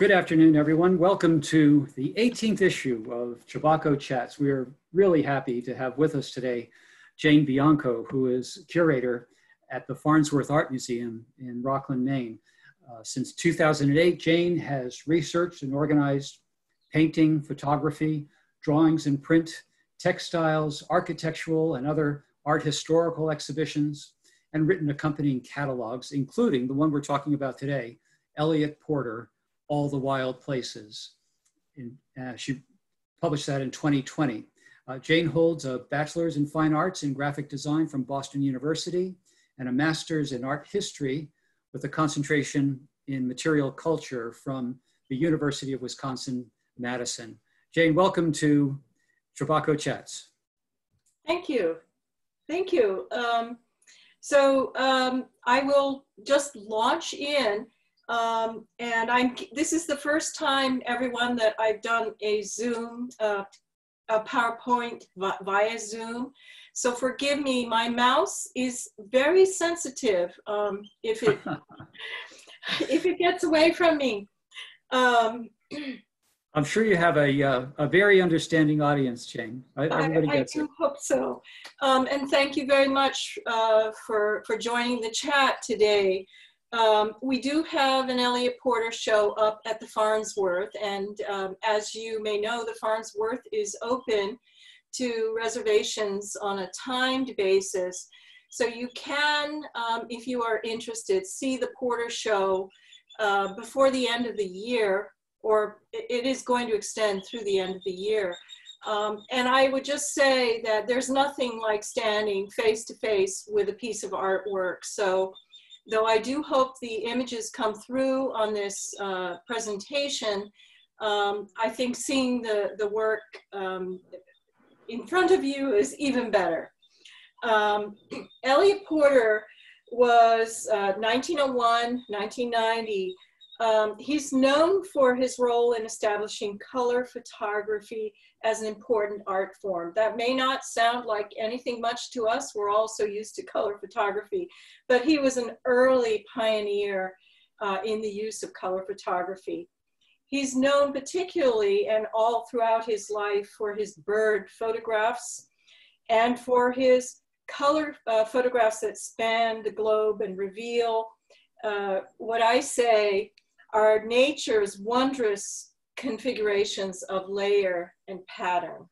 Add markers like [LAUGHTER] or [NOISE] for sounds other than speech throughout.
Good afternoon, everyone. Welcome to the 18th issue of Chebacco Chats. We are really happy to have with us today Jane Bianco, who is curator at the Farnsworth Art Museum in Rockland, Maine. Uh, since 2008, Jane has researched and organized painting, photography, drawings and print, textiles, architectural, and other art historical exhibitions, and written accompanying catalogs, including the one we're talking about today, Eliot Porter, all the Wild Places. In, uh, she published that in 2020. Uh, Jane holds a bachelor's in fine arts in graphic design from Boston University and a master's in art history with a concentration in material culture from the University of Wisconsin-Madison. Jane, welcome to Chebacco Chats. Thank you. Thank you. Um, so um, I will just launch in um, and I'm, this is the first time, everyone, that I've done a Zoom, uh, a PowerPoint via Zoom. So forgive me, my mouse is very sensitive um, if, it, [LAUGHS] if it gets away from me. Um, [CLEARS THROAT] I'm sure you have a, uh, a very understanding audience, Jane. Everybody I, I do it. hope so. Um, and thank you very much uh, for, for joining the chat today. Um, we do have an Eliot Porter show up at the Farnsworth, and um, as you may know, the Farnsworth is open to reservations on a timed basis. So you can, um, if you are interested, see the Porter show uh, before the end of the year, or it is going to extend through the end of the year. Um, and I would just say that there's nothing like standing face to face with a piece of artwork. So though I do hope the images come through on this uh, presentation, um, I think seeing the, the work um, in front of you is even better. Um, [CLEARS THROAT] Eliot Porter was uh, 1901, 1990. Um, he's known for his role in establishing color photography as an important art form. That may not sound like anything much to us. We're all so used to color photography, but he was an early pioneer uh, in the use of color photography. He's known particularly and all throughout his life for his bird photographs and for his color uh, photographs that span the globe and reveal uh, what I say are nature's wondrous configurations of layer and pattern.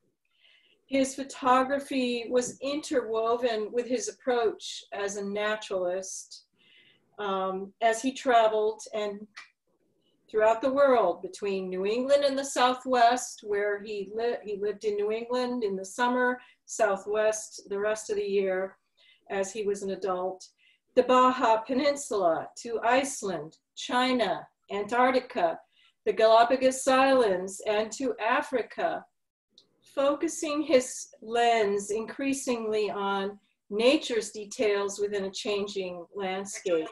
His photography was interwoven with his approach as a naturalist um, as he traveled and throughout the world between New England and the Southwest, where he, li he lived in New England in the summer, Southwest the rest of the year as he was an adult, the Baja Peninsula to Iceland, China, Antarctica, the Galapagos Islands, and to Africa, focusing his lens increasingly on nature's details within a changing landscape.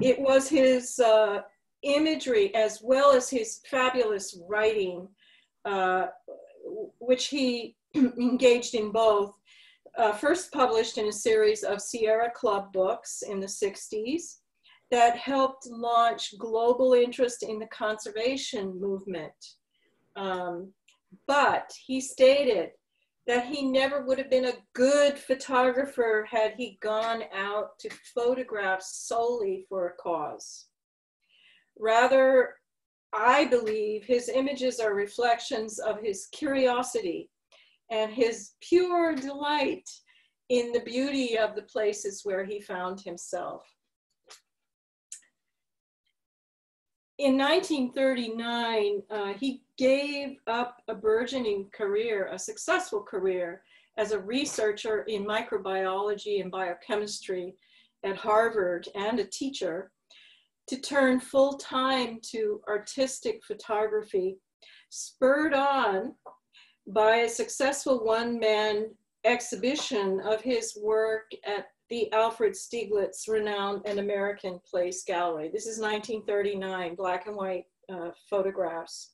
It was his uh, imagery as well as his fabulous writing, uh, which he [CLEARS THROAT] engaged in both, uh, first published in a series of Sierra Club books in the 60s, that helped launch global interest in the conservation movement. Um, but he stated that he never would have been a good photographer had he gone out to photograph solely for a cause. Rather, I believe his images are reflections of his curiosity and his pure delight in the beauty of the places where he found himself. In 1939, uh, he gave up a burgeoning career, a successful career as a researcher in microbiology and biochemistry at Harvard and a teacher to turn full time to artistic photography, spurred on by a successful one man exhibition of his work at the Alfred Stieglitz Renowned and American Place Gallery. This is 1939, black and white uh, photographs.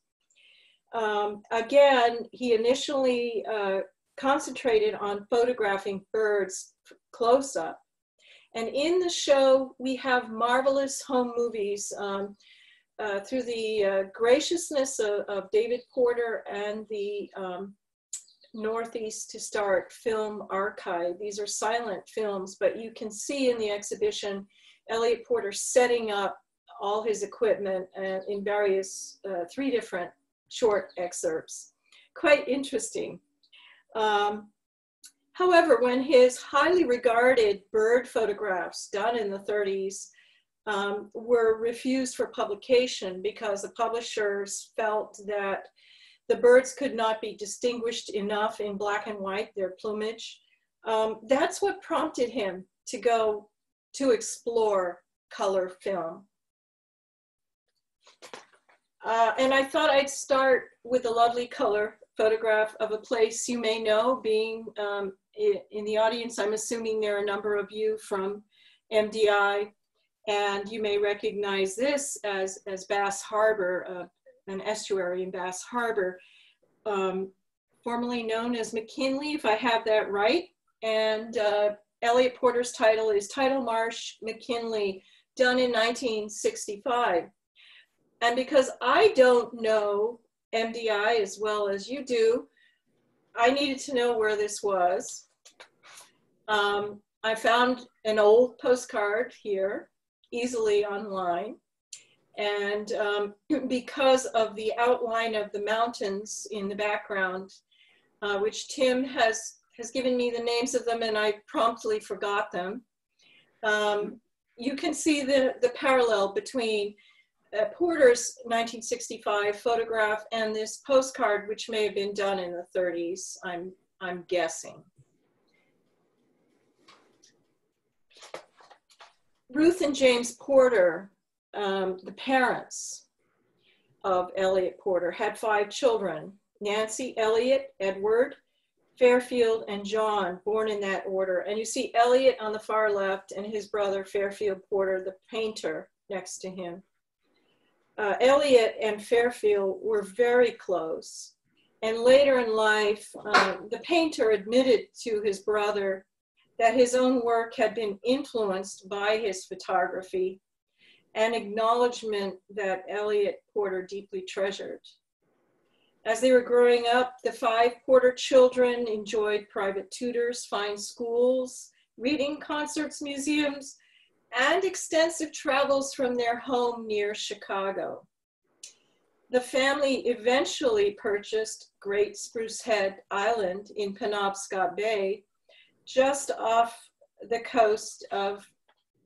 Um, again, he initially uh, concentrated on photographing birds close up. And in the show, we have marvelous home movies um, uh, through the uh, graciousness of, of, David Porter and the um, Northeast Historic Film Archive. These are silent films, but you can see in the exhibition Eliot Porter setting up all his equipment uh, in various, uh, three different short excerpts. Quite interesting. Um, however, when his highly regarded bird photographs done in the 30s um, were refused for publication because the publishers felt that the birds could not be distinguished enough in black and white, their plumage. Um, that's what prompted him to go to explore color film. Uh, and I thought I'd start with a lovely color photograph of a place you may know, being um, in the audience, I'm assuming there are a number of you from MDI, and you may recognize this as, as Bass Harbor, an estuary in Bass Harbor, um, formerly known as McKinley, if I have that right. And uh, Eliot Porter's title is Tidal Marsh McKinley, done in 1965. And because I don't know MDI as well as you do, I needed to know where this was. Um, I found an old postcard here, easily online. And um, [CLEARS THROAT] because of the outline of the mountains in the background, uh, which Tim has, has given me the names of them and I promptly forgot them, um, you can see the, the parallel between uh, Porter's 1965 photograph and this postcard, which may have been done in the 30s, I'm, I'm guessing. Ruth and James Porter um, the parents of Eliot Porter had five children Nancy, Eliot, Edward, Fairfield, and John, born in that order. And you see Eliot on the far left and his brother Fairfield Porter, the painter, next to him. Uh, Eliot and Fairfield were very close. And later in life, um, the painter admitted to his brother that his own work had been influenced by his photography an acknowledgement that Eliot Porter deeply treasured. As they were growing up, the five Porter children enjoyed private tutors, fine schools, reading concerts, museums, and extensive travels from their home near Chicago. The family eventually purchased Great Spruce Head Island in Penobscot Bay, just off the coast of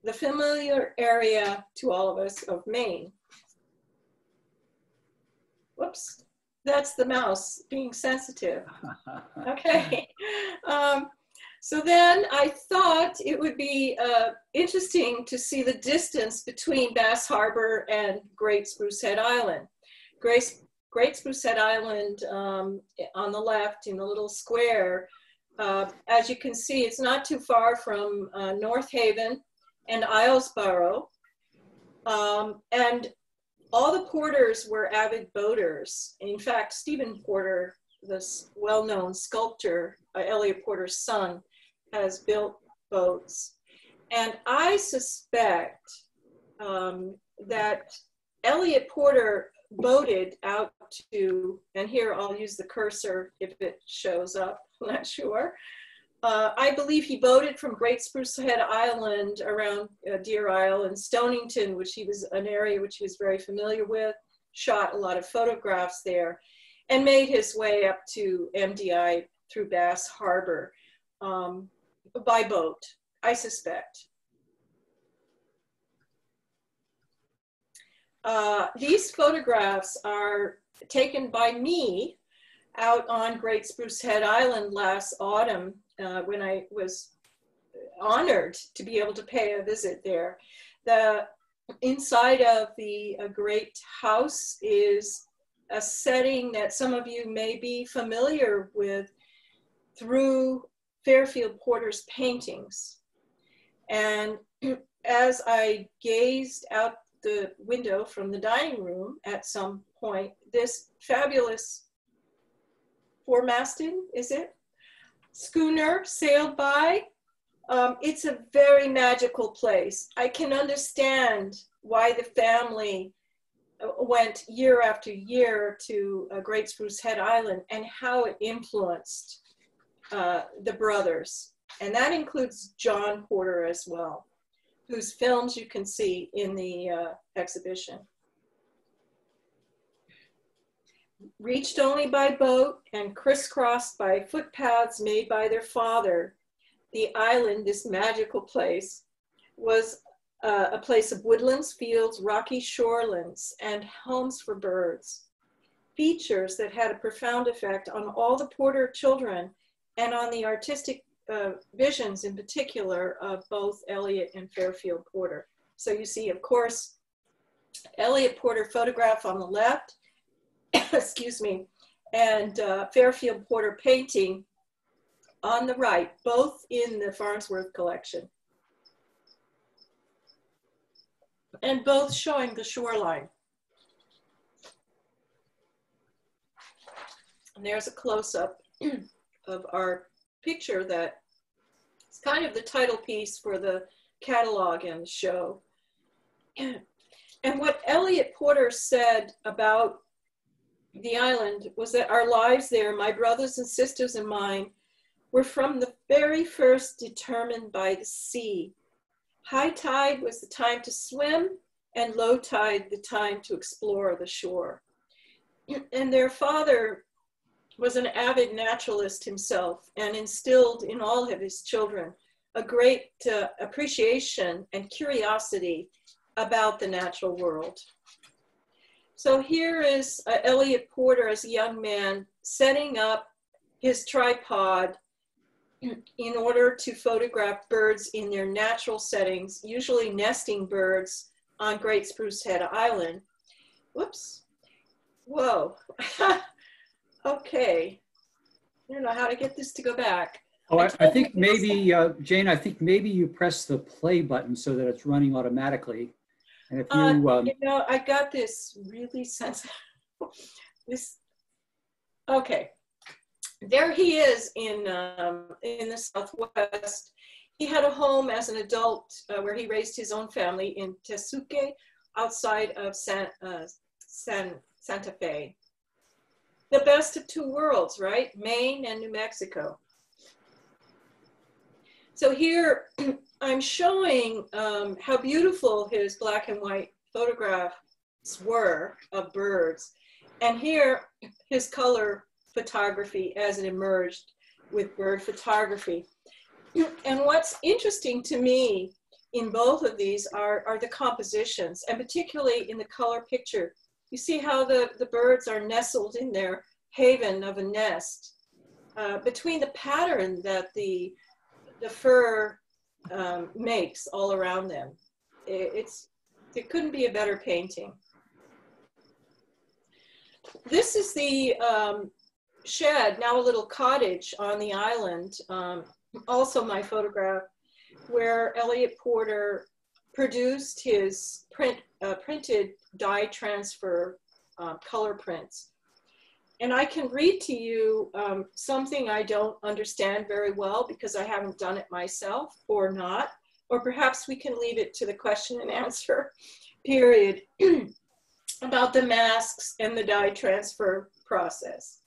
the familiar area to all of us of Maine. Whoops, that's the mouse being sensitive. [LAUGHS] Okay. Um, so then I thought it would be uh, interesting to see the distance between Bass Harbor and Great Spruce Head Island. Great, Great Spruce Head Island um, on the left in the little square, uh, as you can see, it's not too far from uh, North Haven, and Islesboro. Um, and all the porters were avid boaters. In fact, Stephen Porter, this well-known sculptor, uh, Eliot Porter's son, has built boats. And I suspect um, that Eliot Porter boated out to, and here I'll use the cursor if it shows up, [LAUGHS] I'm not sure, uh, I believe he boated from Great Spruce Head Island around uh, Deer Isle and Stonington, which he was an area which he was very familiar with, shot a lot of photographs there, and made his way up to MDI through Bass Harbor um, by boat, I suspect. Uh, these photographs are taken by me out on Great Spruce Head Island last autumn uh, when I was honored to be able to pay a visit there. The inside of the great house is a setting that some of you may be familiar with through Fairfield Porter's paintings. And [CLEARS THROAT] as I gazed out the window from the dining room at some point, this fabulous four-masted, is it? Schooner sailed by Um, it's a very magical place. I can understand why the family uh, went year after year to uh, Great Spruce Head Island and how it influenced uh, the brothers. And that includes John Porter as well, whose films you can see in the uh, exhibition. Reached only by boat and crisscrossed by footpaths made by their father, the island, this magical place, was uh, a place of woodlands, fields, rocky shorelands, and homes for birds. Features that had a profound effect on all the Porter children and on the artistic uh, visions in particular of both Eliot and Fairfield Porter. So you see, of course, Eliot Porter photograph on the left, [COUGHS] excuse me, and uh, Fairfield Porter painting on the right, both in the Farnsworth collection. And both showing the shoreline. And there's a close-up [COUGHS] of our picture that it's kind of the title piece for the catalog and the show. [COUGHS] And what Eliot Porter said about the island was that our lives there, my brothers and sisters and mine, were from the very first determined by the sea. High tide was the time to swim, and low tide the time to explore the shore. [CLEARS THROAT] And their father was an avid naturalist himself and instilled in all of his children a great uh, appreciation and curiosity about the natural world. So here is uh, Eliot Porter as a young man setting up his tripod in order to photograph birds in their natural settings, usually nesting birds on Great Spruce Head Island. Whoops. Whoa. [LAUGHS] okay. I don't know how to get this to go back. Oh, I, I think [LAUGHS] maybe, uh, Jane, I think maybe you press the play button so that it's running automatically. And if you, uh, um, you know, I got this really sensitive, [LAUGHS] this, okay there he is in, um, in the Southwest. He had a home as an adult uh, where he raised his own family in Tesuque, outside of San, uh, San, Santa Fe. The best of two worlds, right? Maine and New Mexico. So here [CLEARS THROAT] I'm showing um, how beautiful his black and white photographs were of birds. And here his color photography as it emerged with bird photography. [CLEARS THROAT] And what's interesting to me in both of these are, are the compositions, and particularly in the color picture. You see how the, the birds are nestled in their haven of a nest. Uh, between the pattern that the, the fur um, makes all around them. It, it's, it couldn't be a better painting. This is the um, shed, now a little cottage on the island, um, also my photograph, where Eliot Porter produced his print, uh, printed dye transfer uh, color prints. And I can read to you um, something I don't understand very well because I haven't done it myself or not, or perhaps we can leave it to the question and [LAUGHS] answer period [CLEARS THROAT] about the masks and the dye transfer process.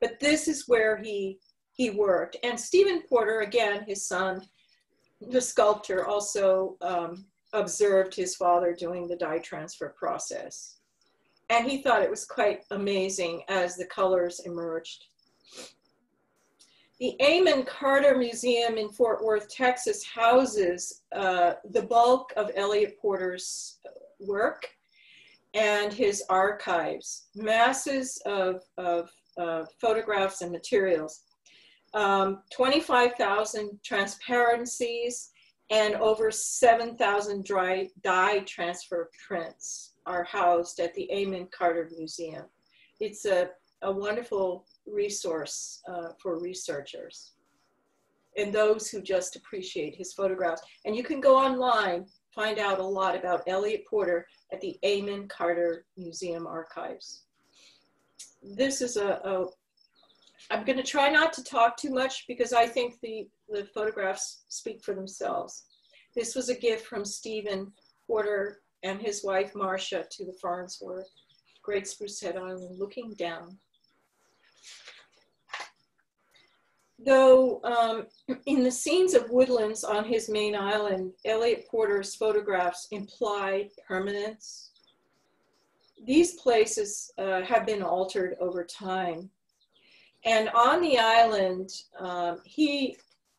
But this is where he he worked. And Stephen Porter, again, his son, the sculptor, also um, observed his father doing the dye transfer process. And he thought it was quite amazing as the colors emerged. The Amon Carter Museum in Fort Worth, Texas houses uh, the bulk of Eliot Porter's work and his archives, masses of, of uh, photographs and materials. Um, 25,000 transparencies and over 7,000 dry dye transfer prints are housed at the Amon Carter Museum. It's a, a wonderful resource uh, for researchers and those who just appreciate his photographs. And you can go online, find out a lot about Eliot Porter at the Amon Carter Museum archives this is a, a I'm going to try not to talk too much because I think the, the photographs speak for themselves. This was a gift from Stephen Porter and his wife Marcia to the Farnsworth, Great Spruce Head Island, looking down. Though um, in the scenes of woodlands on his main island, Eliot Porter's photographs imply permanence. These places uh, have been altered over time. And on the island, um, he,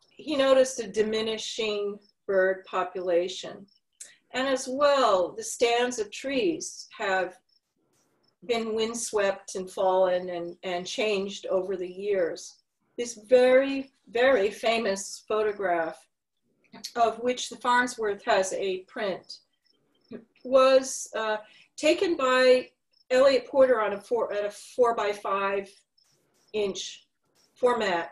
he noticed a diminishing bird population. And as well, the stands of trees have been windswept and fallen and, and changed over the years. This very, very famous photograph, of which the Farnsworth has a print, was uh, taken by Eliot Porter on a four, at a four by five inch format.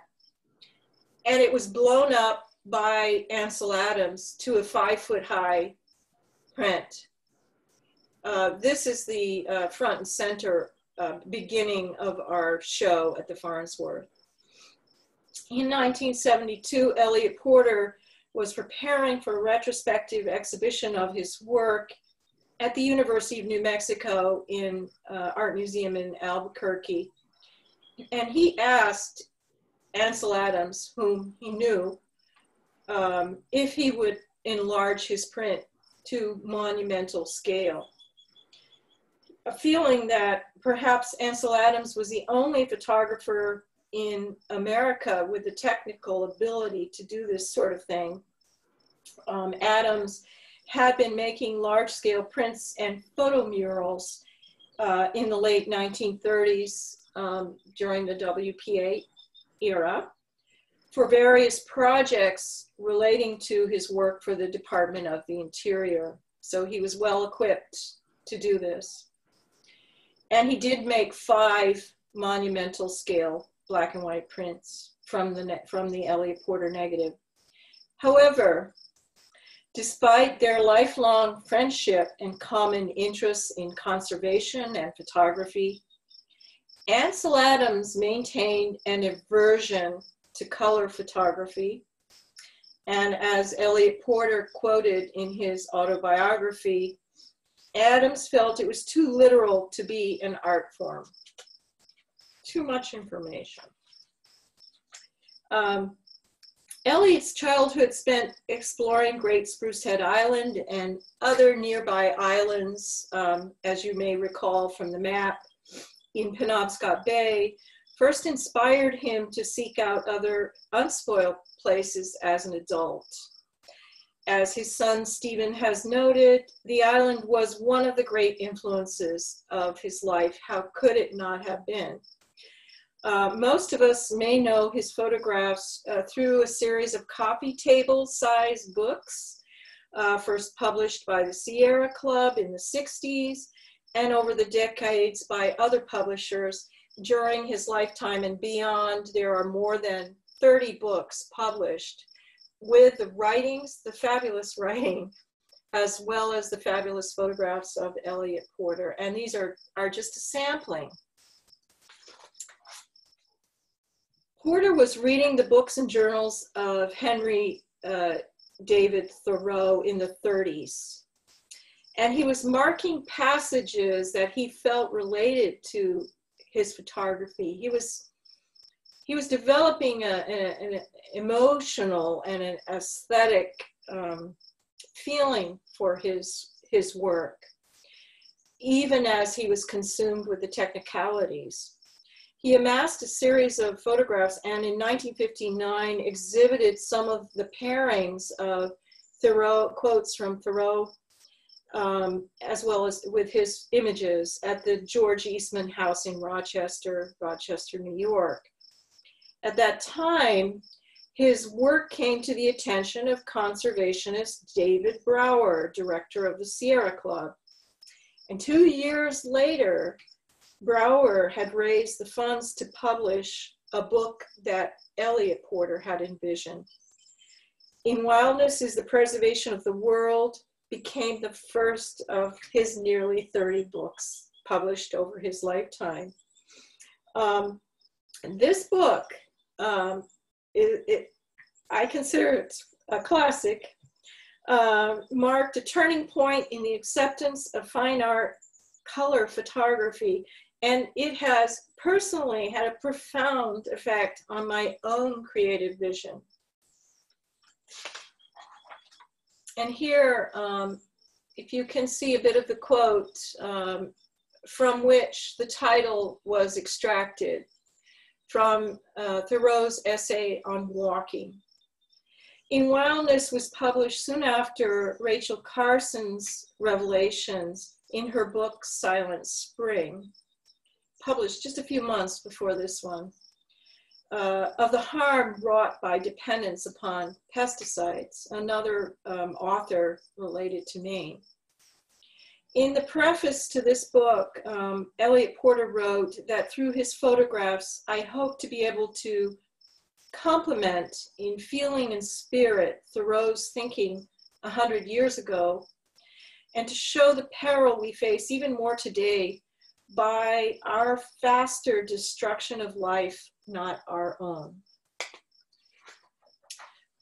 And it was blown up by Ansel Adams to a five foot high print. Uh, this is the uh, front and center uh, beginning of our show at the Farnsworth. In 1972, Eliot Porter was preparing for a retrospective exhibition of his work at the University of New Mexico in uh, Art Museum in Albuquerque. And he asked Ansel Adams, whom he knew, um, if he would enlarge his print to monumental scale. A feeling that perhaps Ansel Adams was the only photographer in America with the technical ability to do this sort of thing. Um, Adams had been making large scale prints and photo murals uh, in the late 1930s um, during the WPA era for various projects relating to his work for the Department of the Interior. So he was well equipped to do this. And he did make five monumental scale black and white prints from the, from the Eliot Porter negative. However, despite their lifelong friendship and common interests in conservation and photography, Ansel Adams maintained an aversion to color photography. And as Eliot Porter quoted in his autobiography, Adams felt it was too literal to be an art form. Too much information. Um, Eliot's childhood spent exploring Great Spruce Head Island and other nearby islands, um, as you may recall from the map, in Penobscot Bay, first inspired him to seek out other unspoiled places as an adult. As his son Stephen has noted, the island was one of the great influences of his life. How could it not have been? Uh, most of us may know his photographs uh, through a series of coffee table size books, uh, first published by the Sierra Club in the 60s and over the decades by other publishers during his lifetime and beyond, there are more than 30 books published with the writings, the fabulous [LAUGHS] writing, as well as the fabulous photographs of Eliot Porter. And these are, are just a sampling. Porter was reading the books and journals of Henry uh, David Thoreau in the 30s. And he was marking passages that he felt related to his photography. He was he was developing a, a, an emotional and an aesthetic um, feeling for his his work, even as he was consumed with the technicalities. He amassed a series of photographs and in 1959 exhibited some of the pairings of Thoreau quotes from Thoreau um, as well as with his images at the George Eastman House in Rochester, Rochester, New York. At that time, his work came to the attention of conservationist David Brower, director of the Sierra Club. And two years later, Brower had raised the funds to publish a book that Eliot Porter had envisioned. In Wildness is the Preservation of the World, became the first of his nearly 30 books published over his lifetime. Um, this book, um, it, it, I consider it a classic, uh, marked a turning point in the acceptance of fine art color photography. And it has personally had a profound effect on my own creative vision. And here, um, if you can see a bit of the quote um, from which the title was extracted from uh, Thoreau's essay on walking. In Wildness was published soon after Rachel Carson's revelations in her book Silent Spring, published just a few months before this one, uh, of the harm wrought by dependence upon pesticides, another um, author related to me. In the preface to this book, um, Eliot Porter wrote that through his photographs, I hope to be able to complement in feeling and spirit Thoreau's thinking a hundred years ago, and to show the peril we face even more today by our faster destruction of life, not our own.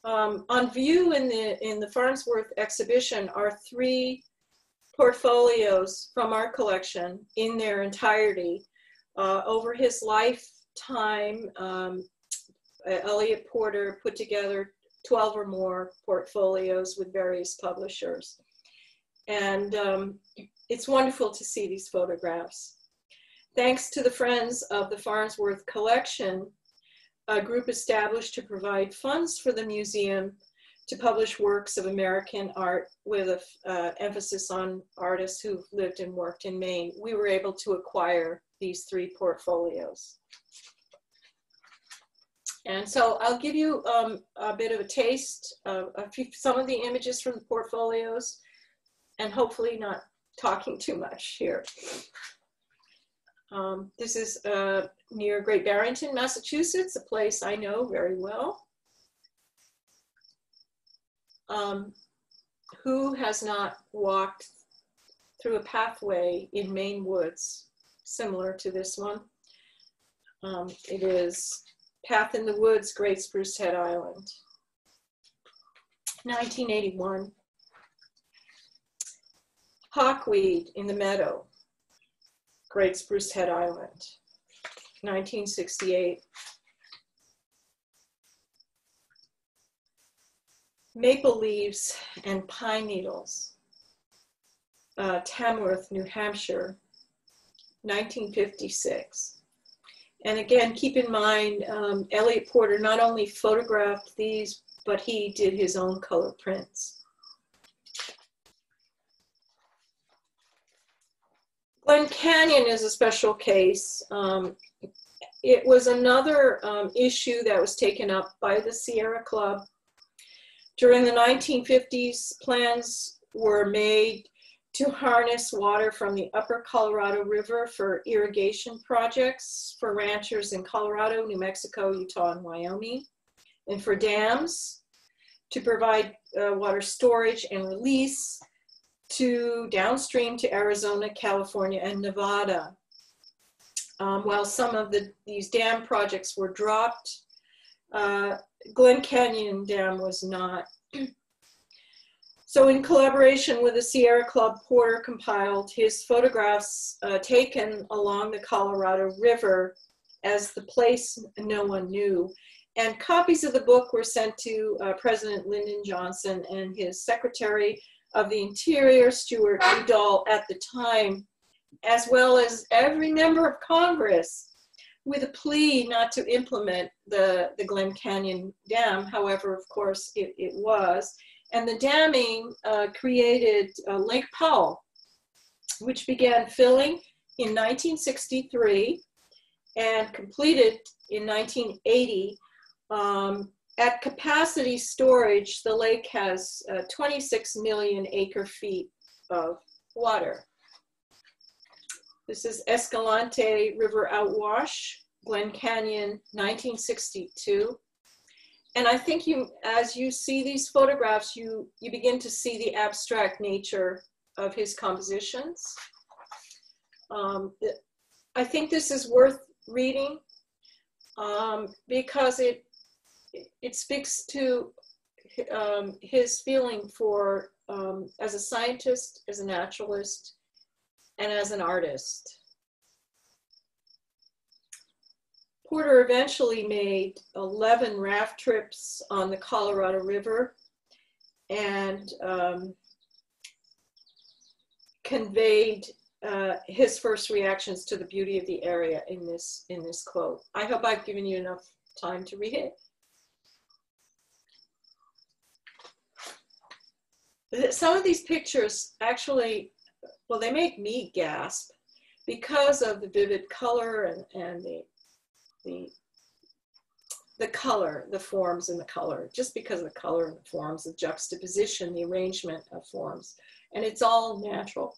Um, on view in the in the Farnsworth exhibition are three portfolios from our collection in their entirety. Uh, over his lifetime, um, Eliot Porter put together 12 or more portfolios with various publishers. And um, it's wonderful to see these photographs. Thanks to the Friends of the Farnsworth Collection, a group established to provide funds for the museum to publish works of American art with an uh, emphasis on artists who've lived and worked in Maine, we were able to acquire these three portfolios. And so I'll give you um, a bit of a taste of a few, some of the images from the portfolios and hopefully not talking too much here. Um, this is uh, near Great Barrington, Massachusetts, a place I know very well. Um, who has not walked through a pathway in Maine woods similar to this one? Um, it is Path in the Woods, Great Spruce Head Island. 1981. Hawkweed in the Meadow, Great Spruce Head Island. 1968. maple leaves and pine needles, uh, Tamworth, New Hampshire, 1956. And again, keep in mind, um, Eliot Porter not only photographed these, but he did his own color prints. Glen Canyon is a special case. Um, it was another um, issue that was taken up by the Sierra Club during the 1950s, plans were made to harness water from the upper Colorado River for irrigation projects for ranchers in Colorado, New Mexico, Utah, and Wyoming, and for dams to provide uh, water storage and release to downstream to Arizona, California, and Nevada. Um, while some of the, these dam projects were dropped, uh, Glen Canyon Dam was not. [CLEARS THROAT] so in collaboration with the Sierra Club, Porter compiled his photographs uh, taken along the Colorado River as the place no one knew. And copies of the book were sent to uh, President Lyndon Johnson and his Secretary of the Interior, Stuart Udall, at the time, as well as every member of Congress with a plea not to implement the, the Glen Canyon Dam. However, of course, it, it was. And the damming uh, created uh, Lake Powell, which began filling in 1963 and completed in 1980. Um, at capacity storage, the lake has uh, 26 million acre feet of water. This is Escalante River Outwash, Glen Canyon, 1962. And I think you, as you see these photographs, you, you begin to see the abstract nature of his compositions. Um, I think this is worth reading. um, because it it speaks to um, his feeling for um, as a scientist, as a naturalist, and as an artist. Porter eventually made 11 raft trips on the Colorado River and um, conveyed uh, his first reactions to the beauty of the area in this, in this quote. I hope I've given you enough time to read it. Some of these pictures actually, well, they make me gasp because of the vivid color and, and the the the color, the forms and the color, just because of the color and the forms, the juxtaposition, the arrangement of forms. And it's all natural.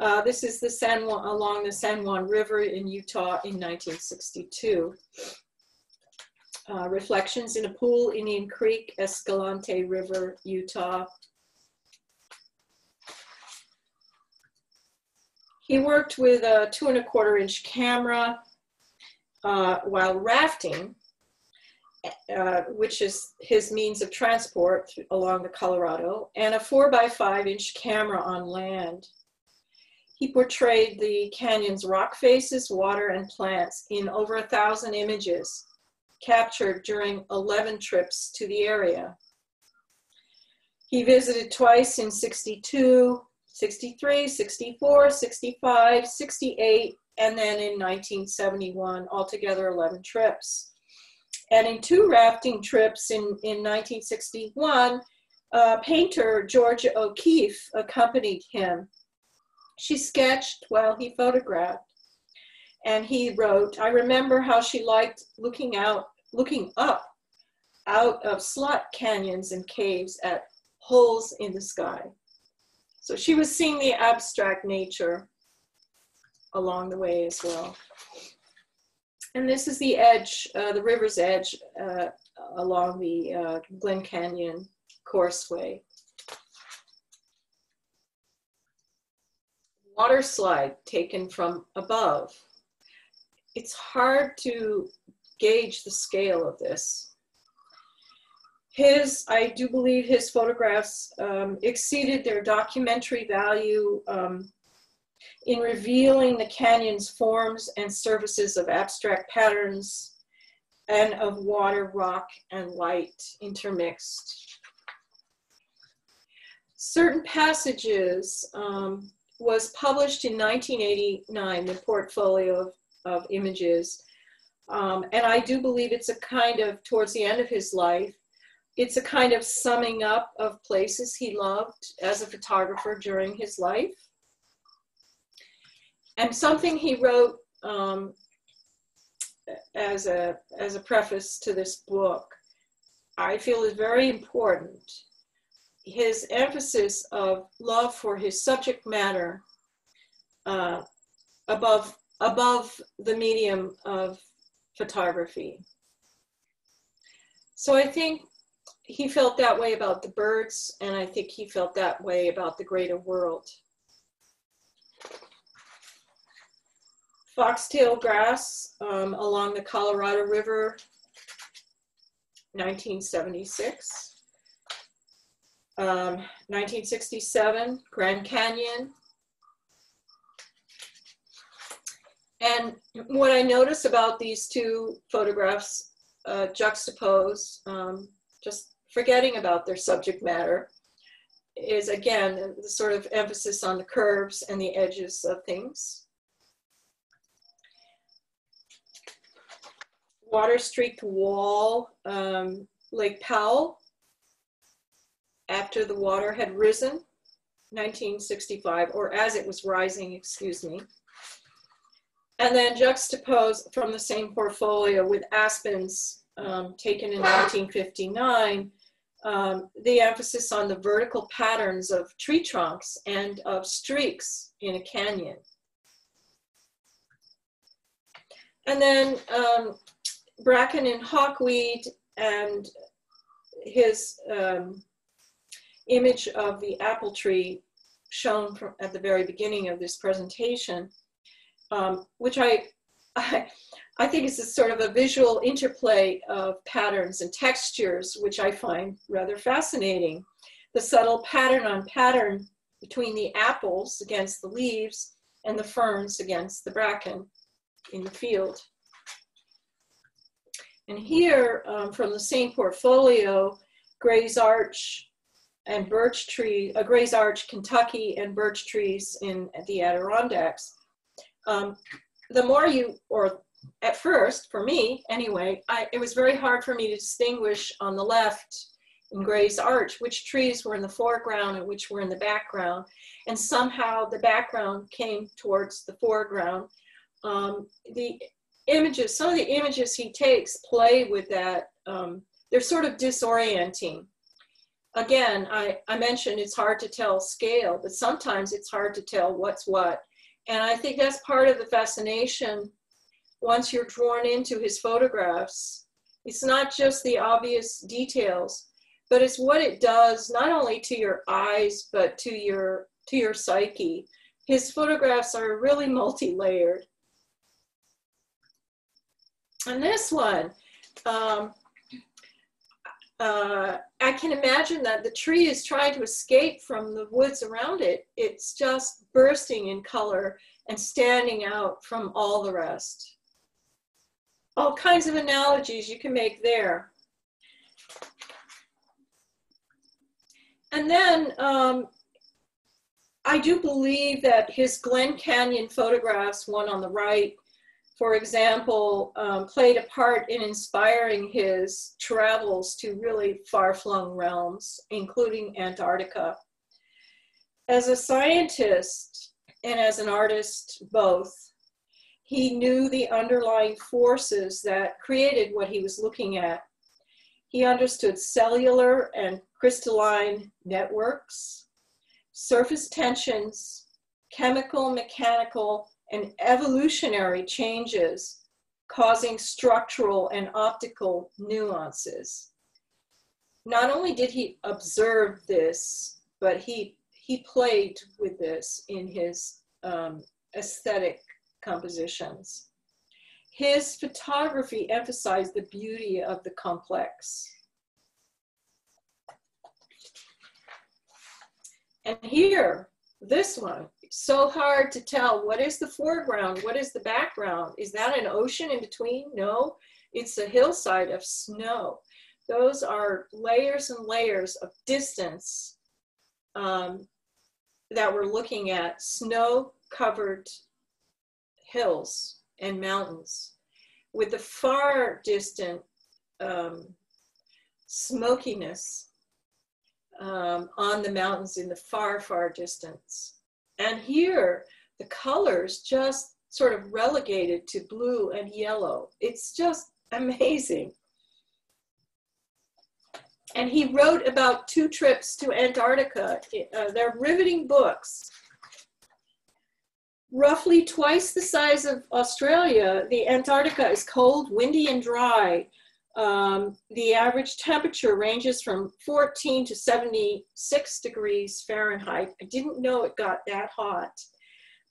Uh, this is the San Juan, along the San Juan River in Utah in 1962. Uh, reflections in a pool, Indian Creek, Escalante River, Utah. He worked with a two and a quarter inch camera, uh, while rafting, uh, which is his means of transport along the Colorado, and a four by five inch camera on land. He portrayed the canyon's rock faces, water, and plants in over a thousand images captured during 11 trips to the area. He visited twice in 62, 63, 64, 65, 68, and then in 1971, altogether 11 trips. And in two rafting trips in, in 1961, uh, painter Georgia O'Keeffe accompanied him. She sketched while he photographed. And he wrote, I remember how she liked looking out, looking up out of slot canyons and caves at holes in the sky. So she was seeing the abstract nature along the way as well. And this is the edge, uh, the river's edge uh, along the uh, Glen Canyon Courseway. Water slide taken from above. It's hard to gauge the scale of this. His, I do believe his photographs um, exceeded their documentary value um, in revealing the canyon's forms and surfaces of abstract patterns and of water, rock, and light intermixed. Certain passages um, was published in 1989, the portfolio of, of images. Um, and I do believe it's a kind of, towards the end of his life, it's a kind of summing up of places he loved as a photographer during his life and something he wrote um, as a as a preface to this book, I feel is very important. His emphasis of love for his subject matter uh, above above the medium of photography. So I think he felt that way about the birds, and I think he felt that way about the greater world. foxtail grass um, along the Colorado River, 1976. Um, 1967, Grand Canyon. And what I notice about these two photographs uh, juxtaposed, um, just forgetting about their subject matter, is again the sort of emphasis on the curves and the edges of things. water streaked wall, um, Lake Powell, after the water had risen, 1965, or as it was rising, excuse me. And then juxtapose from the same portfolio with aspens um, taken in 1959, um, the emphasis on the vertical patterns of tree trunks and of streaks in a canyon. And then um, bracken and hawkweed and his um, image of the apple tree shown at the very beginning of this presentation, um, which I [LAUGHS] I, I think it's a sort of a visual interplay of patterns and textures, which I find rather fascinating. The subtle pattern on pattern between the apples against the leaves and the ferns against the bracken in the field. And here, um, from the same portfolio, Gray's Arch and birch tree, uh, Gray's Arch, Kentucky, and birch trees in the Adirondacks. Um, the more you, or at first, for me anyway, I, it was very hard for me to distinguish on the left in Gray's Arch which trees were in the foreground and which were in the background. And somehow the background came towards the foreground. Um, the images, some of the images he takes play with that. Um, they're sort of disorienting. Again, I, I mentioned it's hard to tell scale, but sometimes it's hard to tell what's what. And I think that's part of the fascination once you're drawn into his photographs. It's not just the obvious details, but it's what it does not only to your eyes, but to your, to your psyche. His photographs are really multi-layered. And this one, um, uh, I can imagine that the tree is trying to escape from the woods around it. It's just bursting in color and standing out from all the rest. All kinds of analogies you can make there. And then um, I do believe that his Glen Canyon photographs, one on the right, for example, um, played a part in inspiring his travels to really far-flung realms, including Antarctica. As a scientist and as an artist both, he knew the underlying forces that created what he was looking at. He understood cellular and crystalline networks, surface tensions, chemical, mechanical, and evolutionary changes causing structural and optical nuances. Not only did he observe this, but he, he played with this in his um, aesthetic compositions. His photography emphasized the beauty of the complex. And here, this one, so hard to tell what is the foreground, what is the background. Is that an ocean in between? No, it's a hillside of snow. Those are layers and layers of distance um, that we're looking at, snow covered hills and mountains with the far distant um, smokiness um, on the mountains in the far, far distance. And here, the colors just sort of relegated to blue and yellow. It's just amazing. And he wrote about two trips to Antarctica. Uh, they're riveting books. Roughly twice the size of Australia, the Antarctica is cold, windy, and dry. Um, the average temperature ranges from 14 to 76 degrees Fahrenheit. I didn't know it got that hot.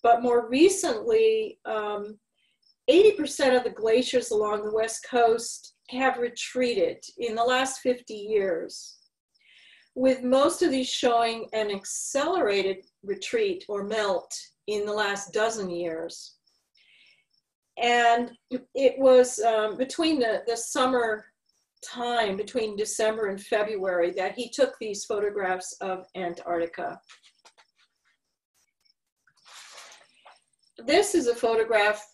But more recently, 80% um, of the glaciers along the west coast have retreated in the last 50 years, with most of these showing an accelerated retreat or melt in the last dozen years and it was um, between the, the summer time, between December and February, that he took these photographs of Antarctica. This is a photograph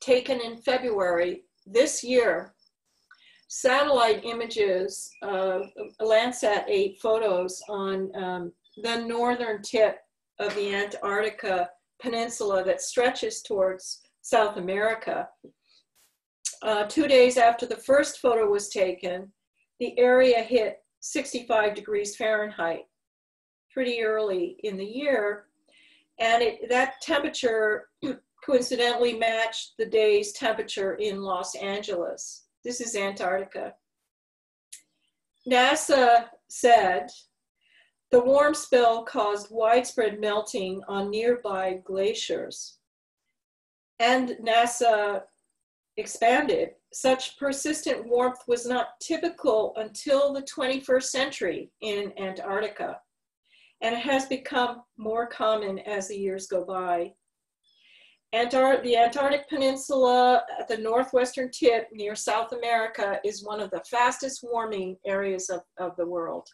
taken in February this year. Satellite images, uh, Landsat 8 photos on um, the northern tip of the Antarctica Peninsula that stretches towards South America. Uh, two days after the first photo was taken, the area hit 65 degrees Fahrenheit pretty early in the year. And it, that temperature [CLEARS THROAT] coincidentally matched the day's temperature in Los Angeles. This is Antarctica. NASA said the warm spell caused widespread melting on nearby glaciers and NASA expanded. Such persistent warmth was not typical until the 21st century in Antarctica, and it has become more common as the years go by. Antar the Antarctic Peninsula at the northwestern tip near South America is one of the fastest warming areas of, of the world.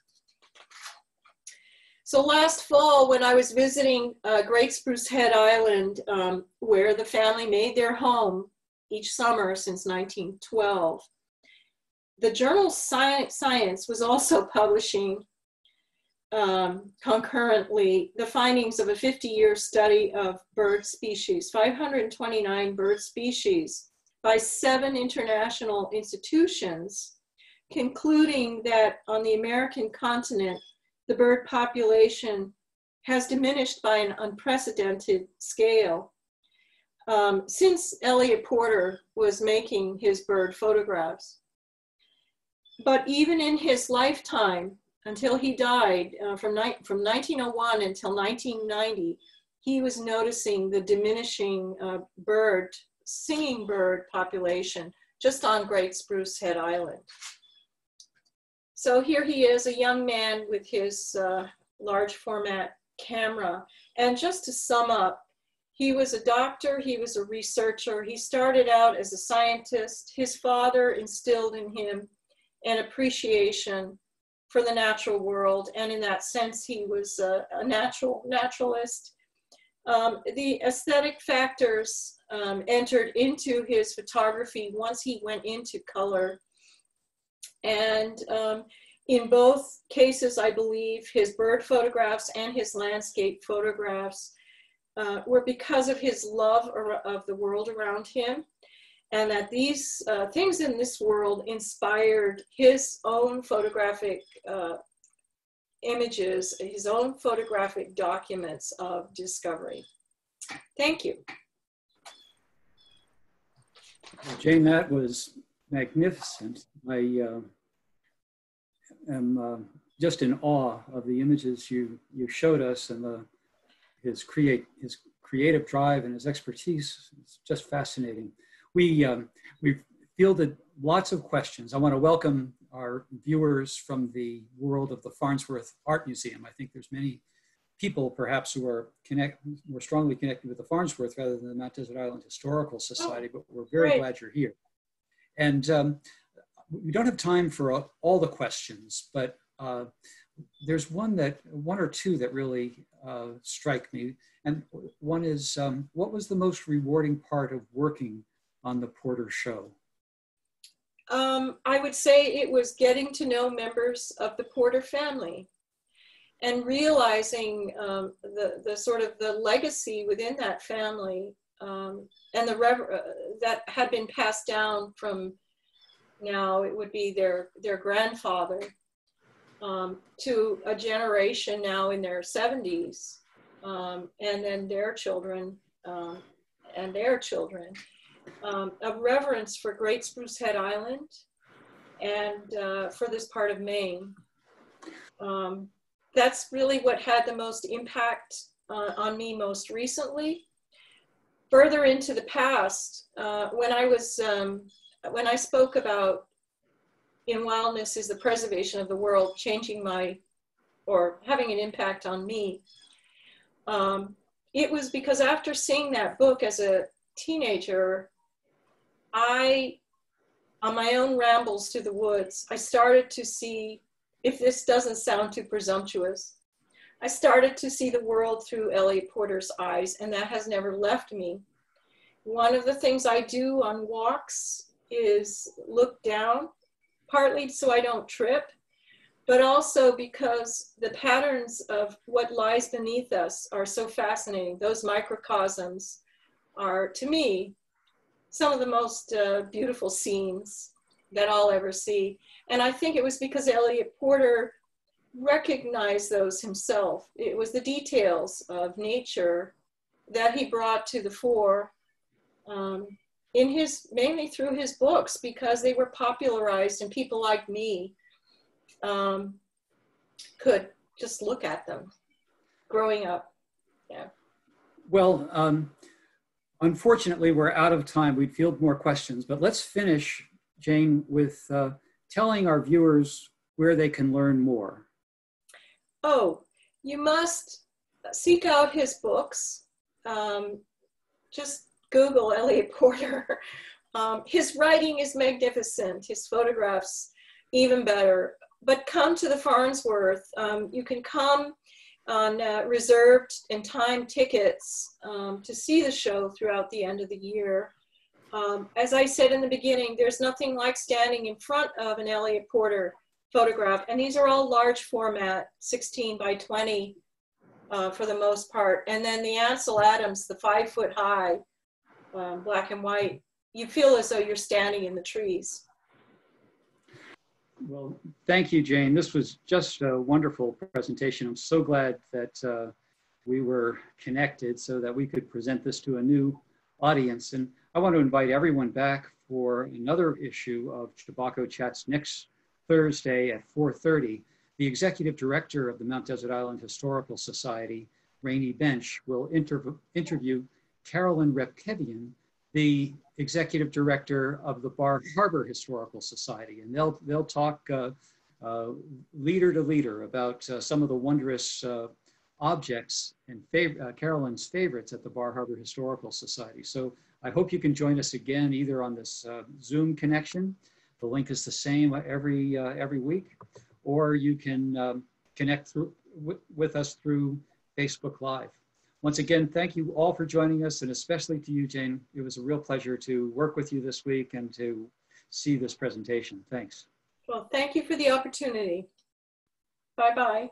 So last fall, when I was visiting uh, Great Spruce Head Island, um, where the family made their home each summer since 1912, the journal Science was also [LAUGHS] publishing um, concurrently the findings of a 50-year study of bird species, 529 bird species by seven international institutions, concluding that on the American continent, the bird population has diminished by an unprecedented scale. Um, since Eliot Porter was making his bird photographs. But even in his lifetime, until he died, uh, from, from 1901 until 1990, he was noticing the diminishing uh, bird, singing bird population just on Great Spruce Head Island. So here he is, a young man with his uh, large format camera. And just to sum up, he was a doctor, he was a researcher. He started out as a scientist. His father instilled in him an appreciation for the natural world. And in that sense, he was a, a natural naturalist. Um, the aesthetic factors um, entered into his photography once he went into color and um, in both cases, I believe his bird photographs and his landscape photographs uh, were because of his love of the world around him. And that these uh, things in this world inspired his own photographic uh, images, his own photographic documents of discovery. Thank you. Jane, that was magnificent. I uh, am uh, just in awe of the images you you showed us and the his create his creative drive and his expertise. It's just fascinating. We um, we've fielded lots of questions. I want to welcome our viewers from the world of the Farnsworth Art Museum. I think there's many people perhaps who are connect more strongly connected with the Farnsworth rather than the Mount Desert Island Historical Society, but we're very glad you're here. And um, we don't have time for all the questions, but uh, there's one that one or two that really uh, strike me. And one is, um, what was the most rewarding part of working on the Porter show? Um, I would say it was getting to know members of the Porter family and realizing um, the, the sort of the legacy within that family um, and the rever- uh, that had been passed down from now it would be their their grandfather um, to a generation now in their 70s um, and then their children um, and their children um, of reverence for Great Spruce Head Island and uh, for this part of Maine. Um, that's really what had the most impact uh, on me most recently. Further into the past, uh, when I was um, when I spoke about in wildness is the preservation of the world changing my or having an impact on me, um, it was because after seeing that book as a teenager, I, on my own rambles to the woods, I started to see, if this doesn't sound too presumptuous, I started to see the world through Eliot Porter's eyes, and that has never left me. One of the things I do on walks is look down, partly so I don't trip, but also because the patterns of what lies beneath us are so fascinating. Those microcosms are, to me, some of the most uh, beautiful scenes that I'll ever see. And I think it was because Eliot Porter recognized those himself. It was the details of nature that he brought to the fore um, in his mainly through his books because they were popularized and people like me um, could just look at them growing up yeah well um, unfortunately, we're out of time. We'd field more questions, but let's finish, Jane, with uh, telling our viewers where they can learn more. Oh, you must seek out his books. Um, just Google Eliot Porter. [LAUGHS] Um, his writing is magnificent, his photographs even better. But come to the Farnsworth. Um, you can come on uh, reserved and time tickets um, to see the show throughout the end of the year. Um, as I said in the beginning, there's nothing like standing in front of an Eliot Porter photograph. And these are all large format, 16 by 20 uh, for the most part. And then the Ansel Adams, the five foot high, um, black and white, you feel as though you're standing in the trees. Well, thank you, Jane. This was just a wonderful presentation. I'm so glad that uh, we were connected so that we could present this to a new audience. And I want to invite everyone back for another issue of Chebacco Chats next Thursday at 4.30. The executive director of the Mount Desert Island Historical Society, Raney Bench, will interv interview Carolyn Repkevian, the executive director of the Bar Harbor Historical Society, and they'll they'll talk uh, uh, leader to leader about uh, some of the wondrous uh, objects and fav uh, Carolyn's favorites at the Bar Harbor Historical Society. So I hope you can join us again either on this uh, Zoom connection. The link is the same every every week, or you can um, connect through with us through Facebook Live. Once again, thank you all for joining us and especially to you, Jane. It was a real pleasure to work with you this week and to see this presentation. Thanks. Well, thank you for the opportunity. Bye-bye.